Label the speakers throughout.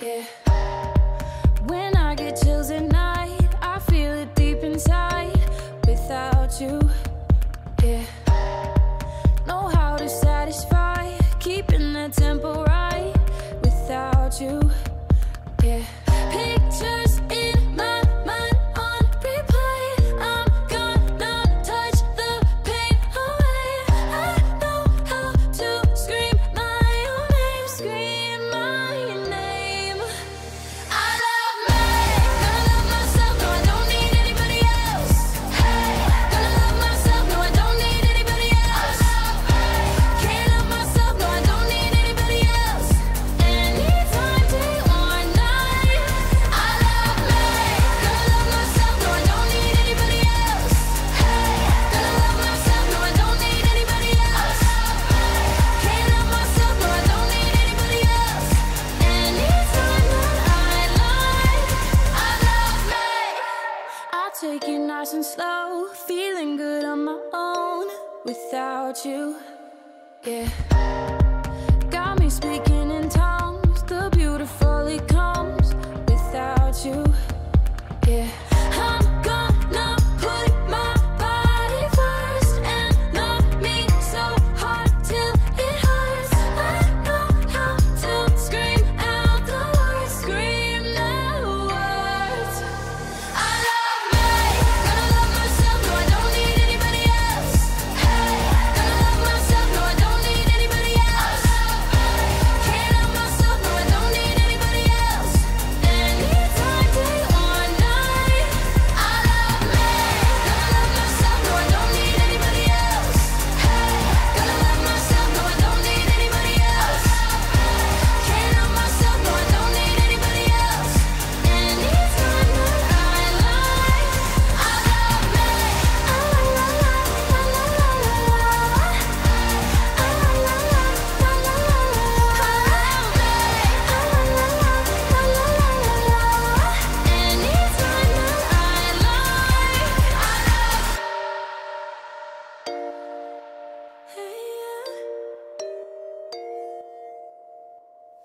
Speaker 1: Yeah. Take it nice and slow, feeling good on my own without you. Yeah, got me speaking.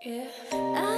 Speaker 1: Yeah.